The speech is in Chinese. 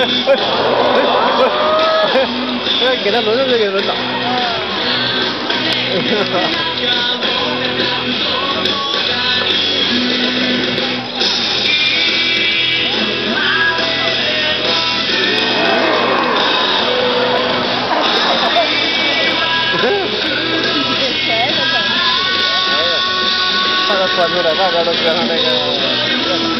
哎哎哎，给他轮着再给他打。穿出来，外边都穿上那个。